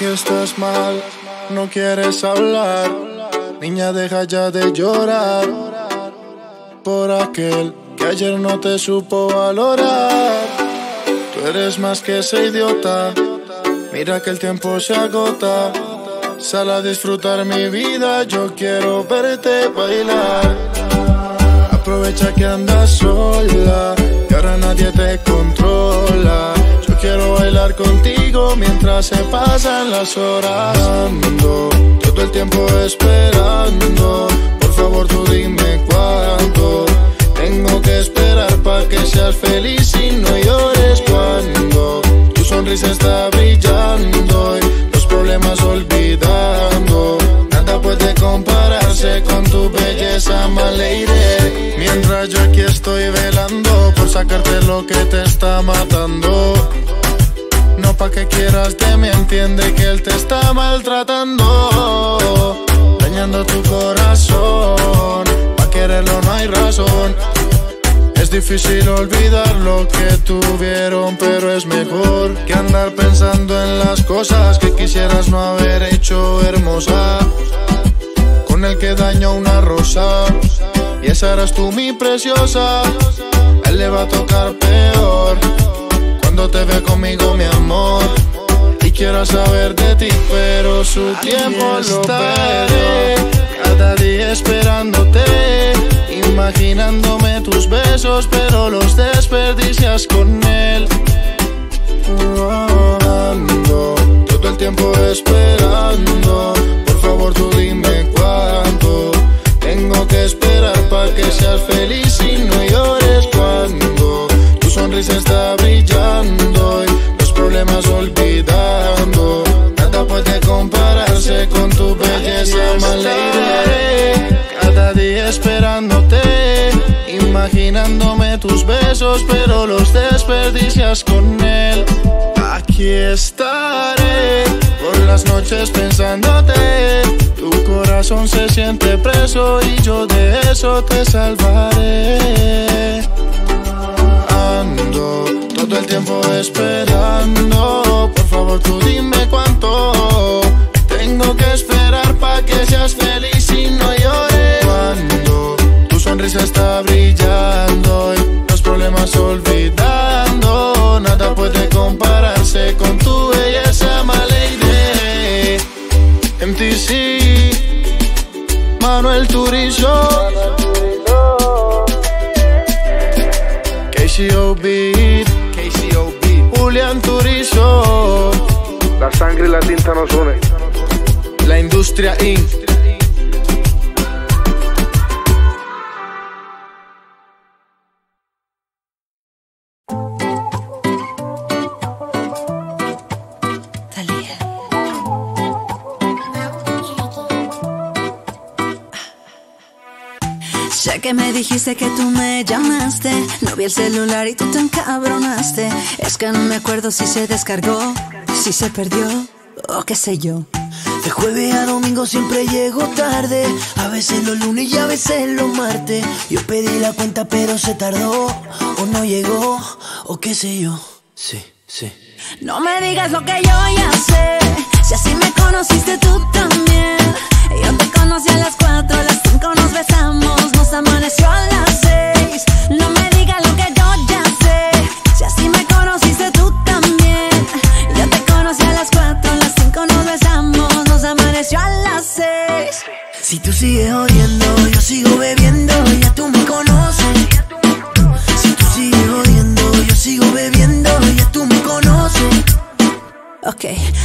que estás mal, no quieres hablar. Niña, deja ya de llorar por aquel que ayer no te supo valorar. Tú eres más que ese idiota. Mira que el tiempo se agota. Sal a disfrutar mi vida, yo quiero verte bailar. Aprovecha que andas sola y ahora nadie te controla. Yo quiero bailar contigo mientras se pasan las horas. Ando todo el tiempo esperando. Por favor, tú dime cuánto. Tengo que esperar para que seas feliz y no llores cuando tu sonrisa está brillando y los problemas olvidando. Nada puede compararse con tu belleza, Maleire. Mientras yo aquí estoy velando por sacarte lo que te está matando. No pa' que quieras de mí, entiende que él te está maltratando. Dañando tu corazón, pa' quererlo no hay razón. Es difícil olvidar lo que tuvieron, pero es mejor que andar pensando en las cosas que quisieras no haber hecho hermosa. Con el que dañó una rosa, y esa eras tú mi preciosa. Él le va a tocar peor cuando te ve conmigo, mi amor. Y quiero saber de ti, pero su tiempo lo estaré. Cada día esperándote, imaginándome tus besos, pero los desperdicias con él. Ando todo el tiempo esperando. Por favor, tú dime cuánto. Tengo que esperar para que seas feliz y no llores cuando tu sonrisa está problemas olvidando. Nada puede compararse con tu belleza, Maleire. Cada día esperándote, imaginándome tus besos, pero los desperdicias con él. Aquí estaré por las noches pensándote. Tu corazón se siente preso y yo de eso te salvaré. Ando todo el tiempo esperando. Por favor, tú dime cuánto. Tengo que esperar para que seas feliz y no llores. Cuando tu sonrisa está brillando y los problemas olvidando. Nada puede compararse con tu belleza, Maleide. MTC, Manuel Turizo. Beat, Julián Turizo, La sangre y la tinta nos unen. La Industria Inc. Sé que me dijiste que tú me llamaste. No vi el celular y tú te encabronaste. Es que no me acuerdo si se descargó, si se perdió o qué sé yo. De jueves a domingo siempre llego tarde. A veces los lunes y a veces los martes. Yo pedí la cuenta pero se tardó. O no llegó, o qué sé yo. Sí, sí. No me digas lo que yo ya sé. Si así me conociste tú también. Yo te conocí a las cuatro, a las nos besamos, nos amaneció a las seis. No me digas lo que yo ya sé. Si así me Ok,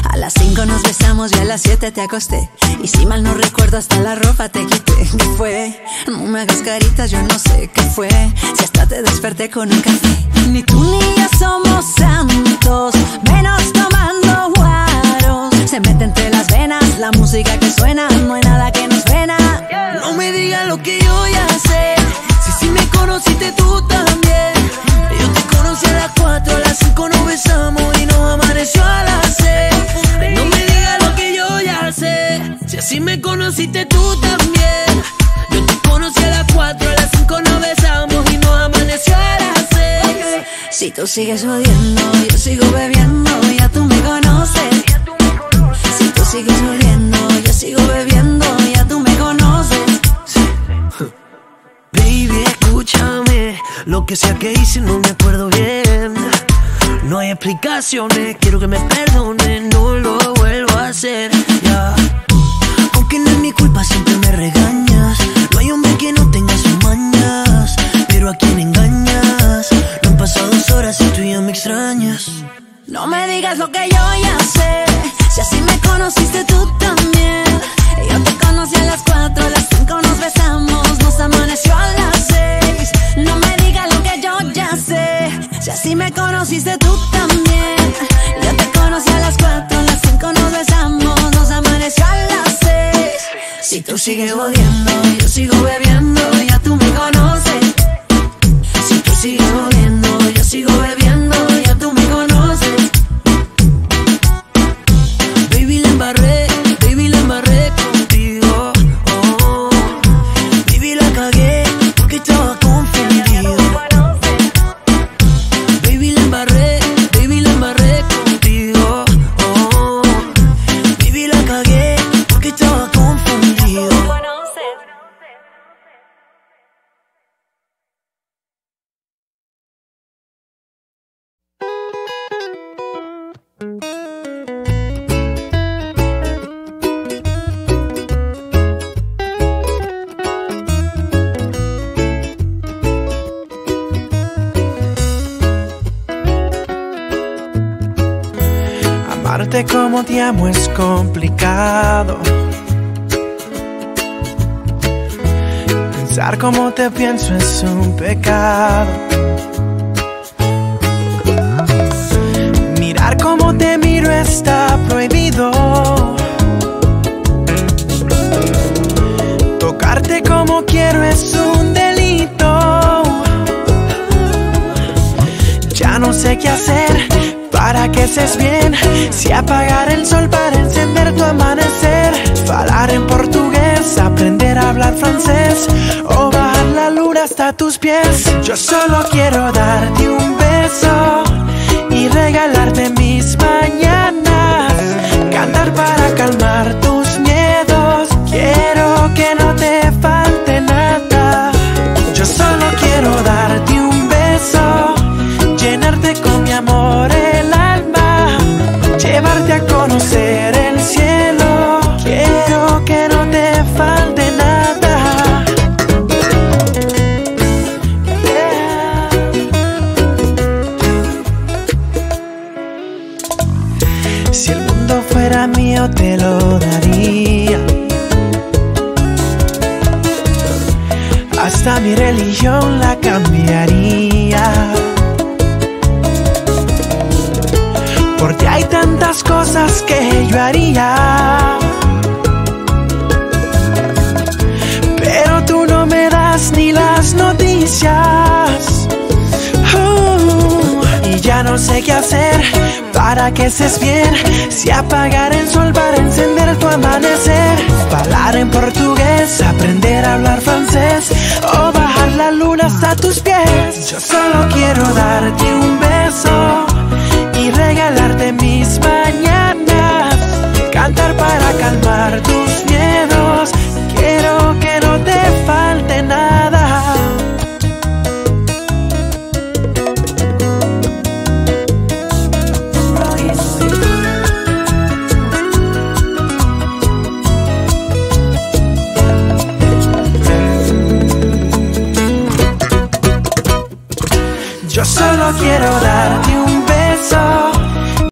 a las 5 nos besamos y a las 7 te acosté. Y si mal no recuerdo, hasta la ropa te quité. ¿Qué fue? No me hagas caritas, yo no sé qué fue. Si hasta te desperté con un café. Ni tú ni yo somos santos, menos tomando guaros. Se mete entre las venas la música que suena, no hay nada Si tú sigues odiando, yo sigo bebiendo, ya tú me conoces. sigues oliendo, yo sigo bebiendo, ya tú me conoces. Baby, escúchame, lo que sea que hice no me acuerdo bien. No hay explicaciones, quiero que me perdone, no lo vuelvo a hacer. Ya. Aunque no es mi culpa, siempre me regañas. Digas lo que yo ya sé. Si así me conociste tú también. Yo te conocí a las cuatro, a las cinco nos besamos, nos amaneció a las seis. No me digas lo que yo ya sé. Si así me conociste tú también. Yo te conocí a las cuatro, a las cinco nos besamos, nos amaneció a las seis. Si tú sigues jodiendo, yo sigo bebiendo, Amarte como te amo es complicado. Pensar como te pienso es un pecado. Mirar como te miro está prohibido. Tocarte como quiero es un delito. Ya no sé qué hacer para que estés bien. Si apagar el sol para encender tu amanecer. Falar en portugués, aprender a hablar francés. O bajar la luna hasta tus pies. Yo solo quiero darte un beso y regalarte Mi religión la cambiaría. Porque hay tantas cosas que yo haría. Pero tú no me das ni las noticias. Uh, y ya no sé qué hacer para que estés bien. Si apagar el sol para encender tu amanecer. Hablar en portugués, aprender a hablar francés. O bajar la luna hasta tus pies. Yo solo quiero darte un beso y regalarte mis mañanas. Cantar para calmar tus miedos.